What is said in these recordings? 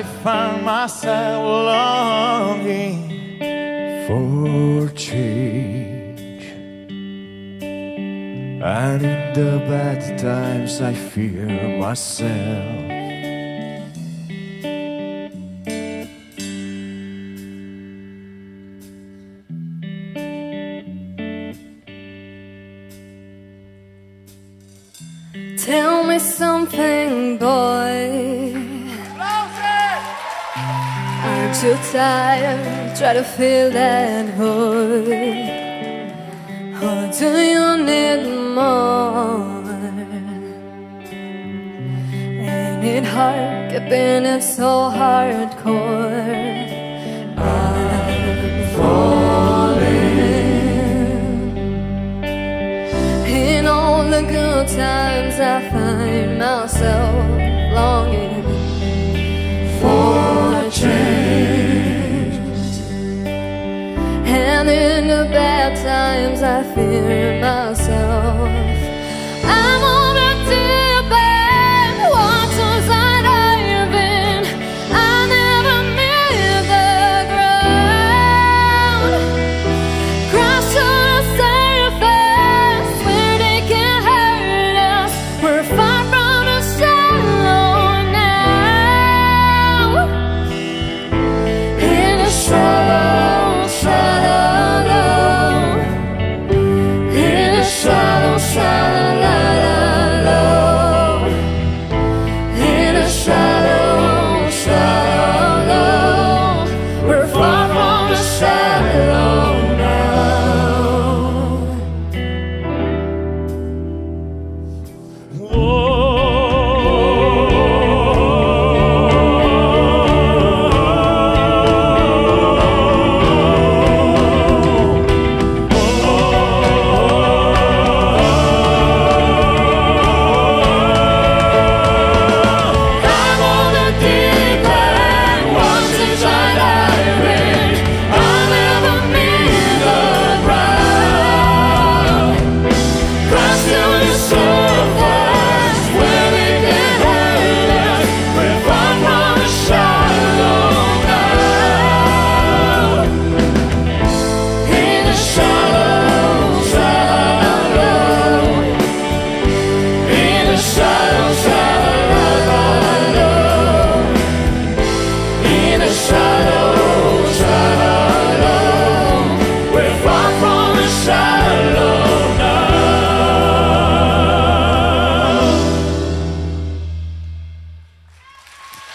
I find myself longing for change, and in the bad times I fear myself. Tell me something, boy. Aren't tired? Try to fill that void. Or do you need more? Ain't it hard keeping it so hardcore? And in the bad times, I fear myself.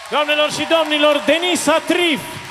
Doamnelor și domnilor, Denisa Trif!